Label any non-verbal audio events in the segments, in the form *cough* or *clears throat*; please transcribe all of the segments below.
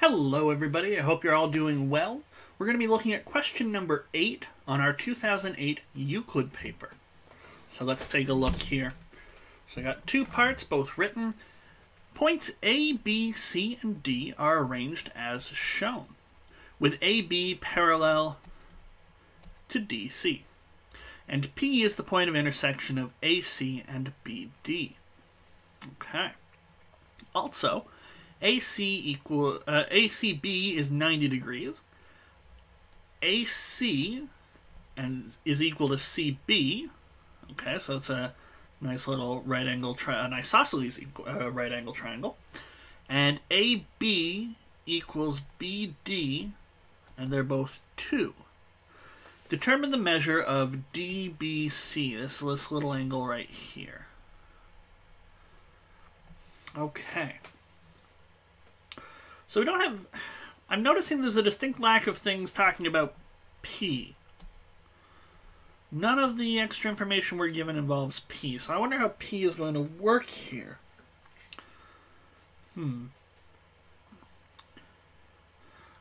Hello, everybody. I hope you're all doing well. We're going to be looking at question number eight on our 2008 Euclid paper. So let's take a look here. So I got two parts, both written. Points A, B, C, and D are arranged as shown, with AB parallel to DC. And P is the point of intersection of AC and BD. Okay. Also, AC equal uh, ACB is 90 degrees. AC and is equal to CB. Okay, so it's a nice little right angle tri- an isosceles uh, right angle triangle. And AB equals BD, and they're both 2. Determine the measure of DBC, this, this little angle right here. Okay. So we don't have. I'm noticing there's a distinct lack of things talking about P. None of the extra information we're given involves P, so I wonder how P is going to work here. Hmm.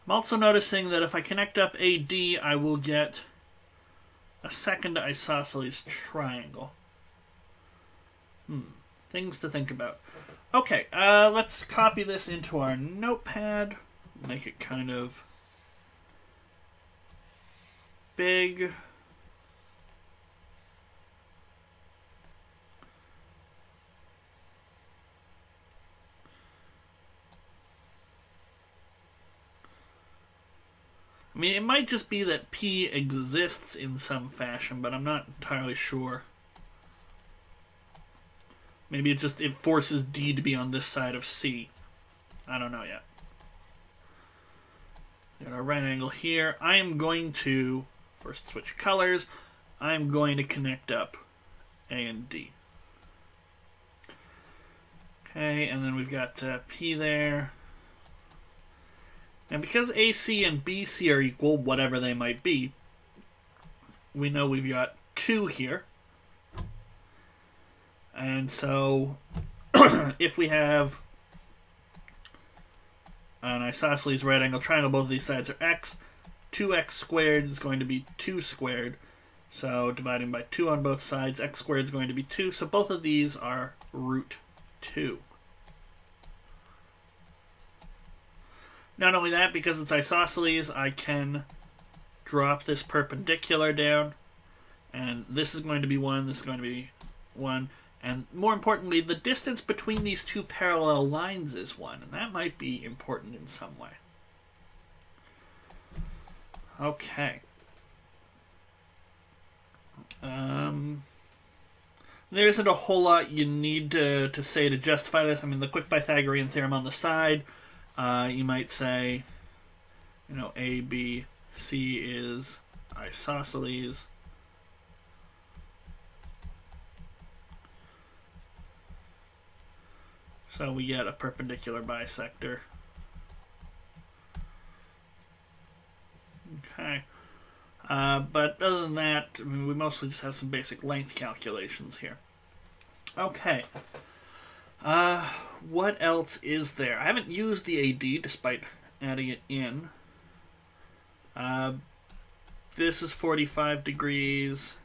I'm also noticing that if I connect up AD, I will get a second isosceles triangle. Hmm. Things to think about. Okay, uh, let's copy this into our notepad. Make it kind of big. I mean, it might just be that P exists in some fashion, but I'm not entirely sure. Maybe it just it forces D to be on this side of C. I don't know yet. Got a right angle here. I am going to first switch colors. I'm going to connect up A and D. Okay, and then we've got uh, P there. And because AC and BC are equal, whatever they might be, we know we've got 2 here. And so, *clears throat* if we have an isosceles right angle triangle, both of these sides are x, 2x squared is going to be 2 squared. So dividing by 2 on both sides, x squared is going to be 2. So both of these are root 2. Not only that, because it's isosceles, I can drop this perpendicular down. And this is going to be 1, this is going to be 1. And more importantly, the distance between these two parallel lines is 1, and that might be important in some way. Okay. Um, there isn't a whole lot you need to, to say to justify this. I mean, the quick Pythagorean theorem on the side, uh, you might say, you know, A, B, C is isosceles. So we get a perpendicular bisector. Okay. Uh, but other than that, I mean, we mostly just have some basic length calculations here. Okay. Uh, what else is there? I haven't used the AD despite adding it in. Uh, this is 45 degrees.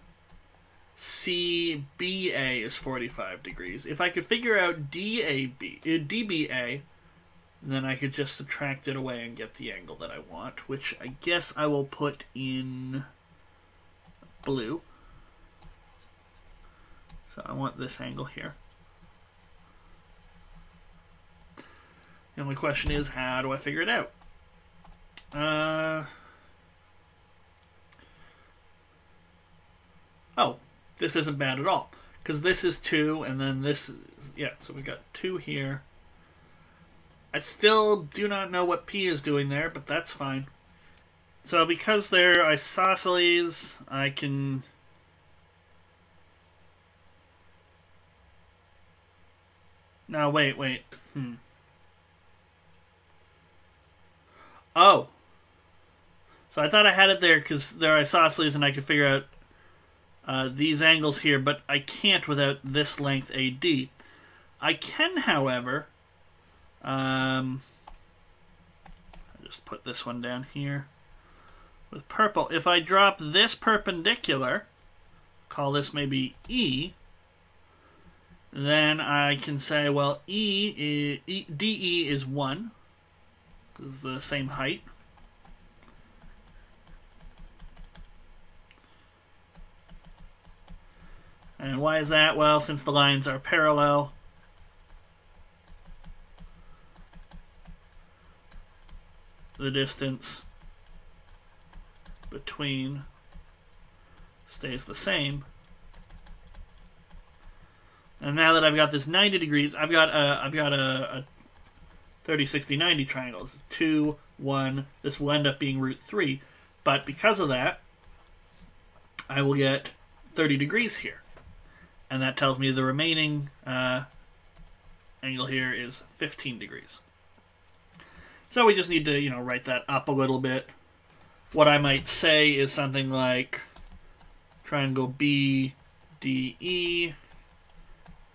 CBA is 45 degrees. If I could figure out DAB, uh, DBA, then I could just subtract it away and get the angle that I want, which I guess I will put in blue. So I want this angle here. The only question is, how do I figure it out? Uh, oh, this isn't bad at all. Because this is 2, and then this... Yeah, so we got 2 here. I still do not know what P is doing there, but that's fine. So because they're isosceles, I can... No, wait, wait. Hmm. Oh. So I thought I had it there because they're isosceles and I could figure out uh, these angles here, but I can't without this length AD. I can, however, um, Just put this one down here with purple. If I drop this perpendicular, call this maybe E, then I can say, well, E, is, e DE is 1, because it's the same height. And why is that? Well, since the lines are parallel, the distance between stays the same. And now that I've got this 90 degrees, I've got a, I've got a, a 30, 60, 90 triangles. 2, 1, this will end up being root 3. But because of that, I will get 30 degrees here. And that tells me the remaining uh, angle here is 15 degrees. So we just need to, you know, write that up a little bit. What I might say is something like triangle BDE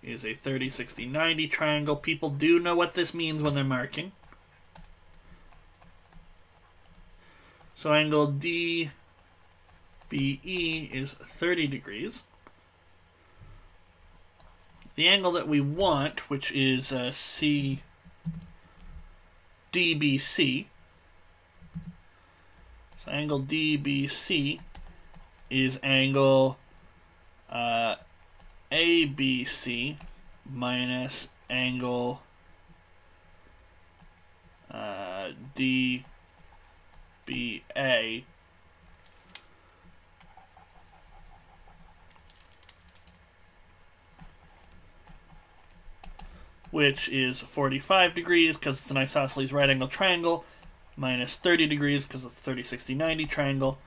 is a 30, 60, 90 triangle. People do know what this means when they're marking. So angle DBE is 30 degrees. The angle that we want, which is uh, C DBC. So angle DBC is angle uh, ABC minus angle uh, DBA which is 45 degrees because it's an isosceles right angle triangle, minus 30 degrees because it's a 30, 60, 90 triangle,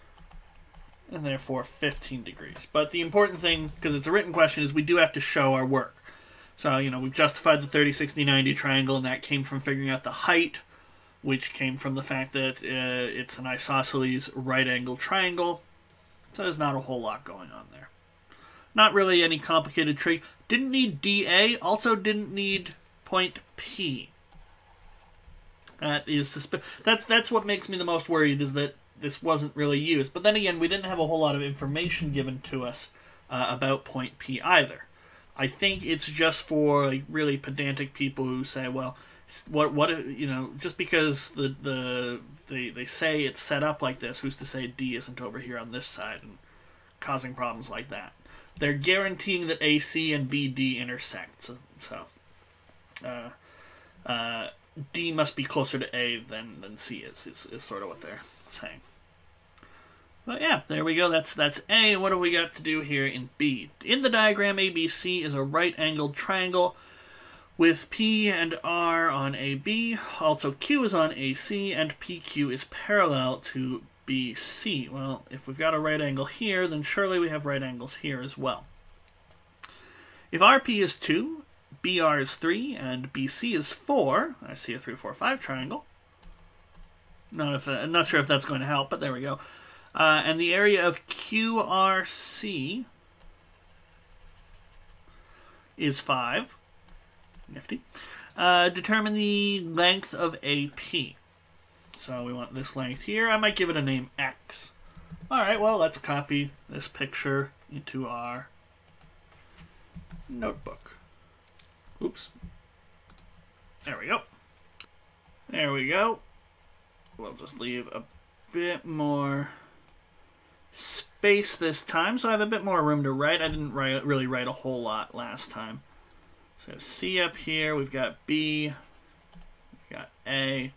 and therefore 15 degrees. But the important thing, because it's a written question, is we do have to show our work. So, you know, we've justified the 30, 60, 90 triangle, and that came from figuring out the height, which came from the fact that uh, it's an isosceles right angle triangle. So there's not a whole lot going on there. Not really any complicated trick. Didn't need DA, also didn't need point P. That is susp- that, that's what makes me the most worried is that this wasn't really used. But then again, we didn't have a whole lot of information given to us uh, about point P either. I think it's just for like really pedantic people who say, well, what what you know, just because the the they they say it's set up like this, who's to say D isn't over here on this side and causing problems like that? They're guaranteeing that AC and BD intersect. So, so uh, uh, D must be closer to A than, than C is, is, is sort of what they're saying. But yeah, there we go. That's that's A. What do we got to do here in B? In the diagram, ABC is a right-angled triangle with P and R on AB. Also, Q is on AC, and PQ is parallel to BC. Well, if we've got a right angle here, then surely we have right angles here as well. If RP is 2, BR is 3, and BC is 4, I see a 3, 4, 5 triangle. Not if I'm not sure if that's going to help, but there we go. Uh, and the area of QRC is 5. Nifty. Uh, determine the length of AP. So we want this length here. I might give it a name X. Alright, well, let's copy this picture into our notebook. Oops. There we go. There we go. We'll just leave a bit more space this time, so I have a bit more room to write. I didn't write, really write a whole lot last time. So C up here, we've got B, we've got A,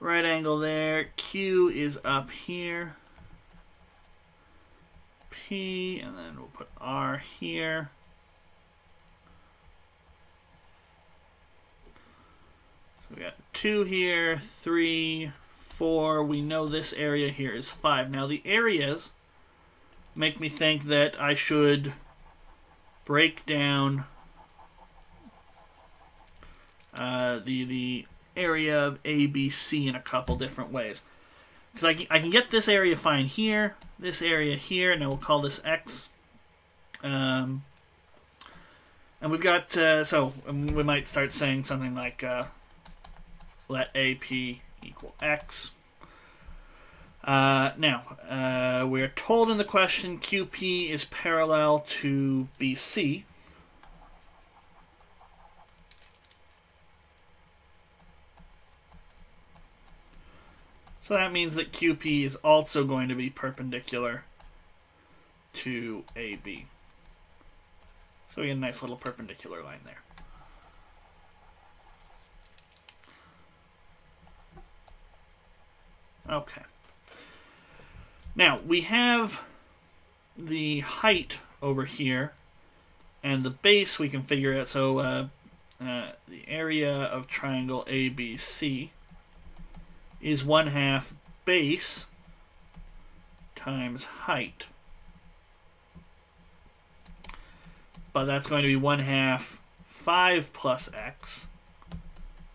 right angle there. Q is up here. P, and then we'll put R here. So we got two here, three, four. We know this area here is five. Now the areas make me think that I should break down uh, the the area of ABC in a couple different ways. Because I, can, I can get this area fine here, this area here, and I will call this X. Um, and we've got, uh, so um, we might start saying something like, uh, let AP equal x. Uh, now, uh, we're told in the question QP is parallel to BC. So that means that QP is also going to be perpendicular to AB. So we get a nice little perpendicular line there. Okay. Now, we have the height over here, and the base we can figure out. So, uh, uh, the area of triangle ABC is 1 half base times height. But that's going to be 1 half 5 plus x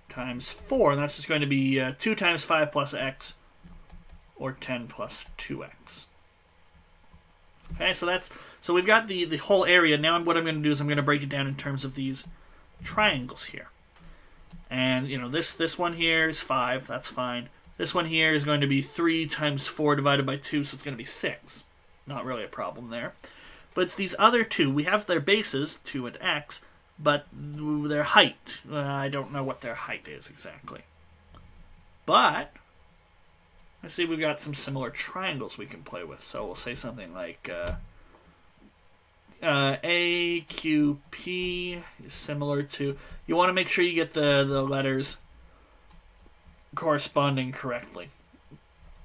times 4. And that's just going to be uh, 2 times 5 plus x, or 10 plus 2x. Okay, so that's so we've got the the whole area. Now what I'm going to do is I'm going to break it down in terms of these triangles here. And you know this this one here is five. That's fine. This one here is going to be three times four divided by two, so it's going to be six. Not really a problem there. But it's these other two. We have their bases, two and x, but their height. Uh, I don't know what their height is exactly. But I see we've got some similar triangles we can play with. So we'll say something like uh, uh, AQP similar to. You want to make sure you get the, the letters corresponding correctly.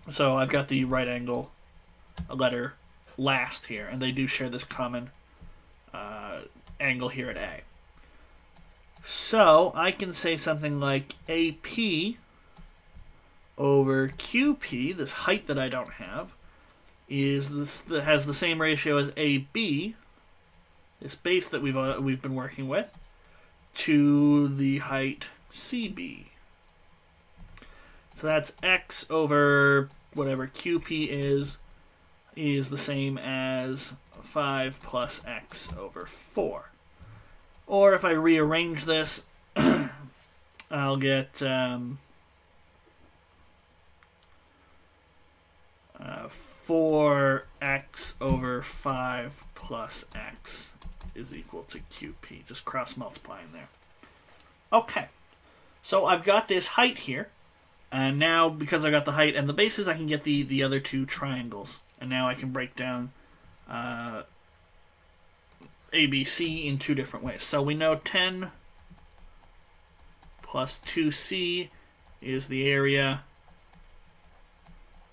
So I've got the right angle letter last here, and they do share this common uh, angle here at A. So I can say something like AP over QP, this height that I don't have, is this has the same ratio as AB, this base that we've uh, we've been working with, to the height CB. So that's x over whatever QP is, is the same as 5 plus x over 4. Or if I rearrange this, *clears throat* I'll get um, uh, 4x over 5 plus x is equal to QP. Just cross multiplying there. Okay, so I've got this height here. And now, because I got the height and the bases, I can get the, the other two triangles. And now I can break down uh, ABC in two different ways. So we know 10 plus 2C is the area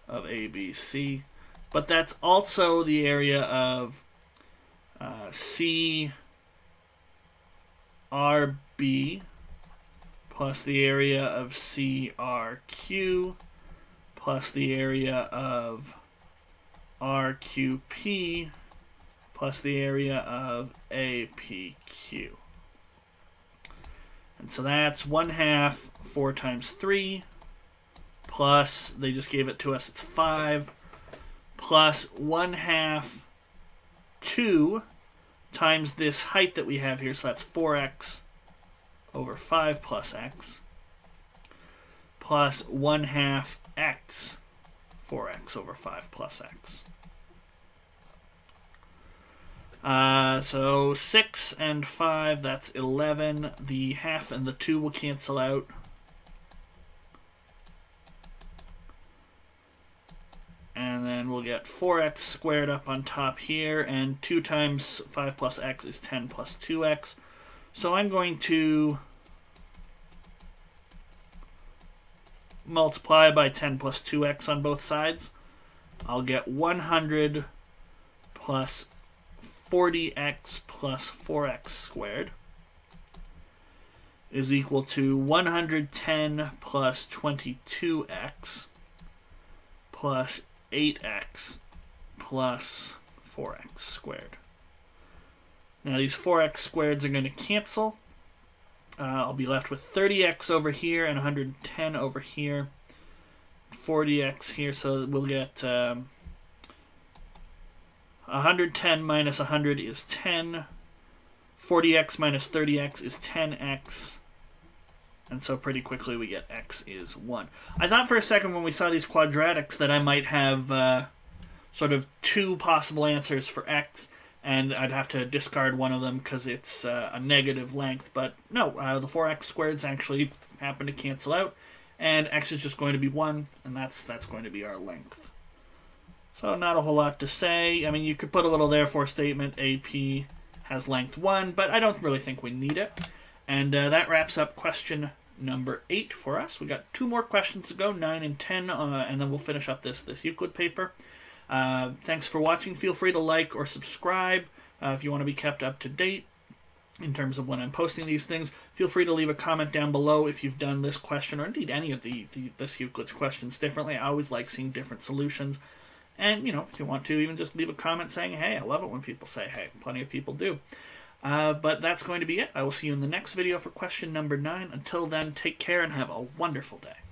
of ABC. But that's also the area of uh, CRB plus the area of CRQ plus the area of RQP plus the area of APQ. And so that's 1 half 4 times 3 plus, they just gave it to us, it's 5 plus 1 half 2 times this height that we have here, so that's 4x over 5 plus x plus 1 half x 4x over 5 plus x. Uh, so 6 and 5, that's 11. The half and the 2 will cancel out. And then we'll get 4x squared up on top here, and 2 times 5 plus x is 10 plus 2x. So I'm going to multiply by 10 plus 2x on both sides. I'll get 100 plus 40x plus 4x squared is equal to 110 plus 22x plus 8x plus 4x squared. Now these 4x squareds are going to cancel. Uh, I'll be left with 30x over here and 110 over here. 40x here, so we'll get um, 110 minus 100 is 10. 40x minus 30x is 10x. And so pretty quickly we get x is 1. I thought for a second when we saw these quadratics that I might have uh, sort of two possible answers for x, and I'd have to discard one of them because it's uh, a negative length. But no, uh, the 4x squareds actually happen to cancel out, and x is just going to be 1, and that's that's going to be our length. So not a whole lot to say. I mean, you could put a little therefore statement, AP has length 1, but I don't really think we need it. And uh, that wraps up question number 8 for us. We got two more questions to go, 9 and 10, uh, and then we'll finish up this, this Euclid paper. Uh, thanks for watching. Feel free to like or subscribe uh, if you want to be kept up to date in terms of when I'm posting these things. Feel free to leave a comment down below if you've done this question or indeed any of the, the this Euclid's questions differently. I always like seeing different solutions. And, you know, if you want to, even just leave a comment saying, hey, I love it when people say hey. Plenty of people do. Uh, but that's going to be it. I will see you in the next video for question number nine. Until then, take care and have a wonderful day.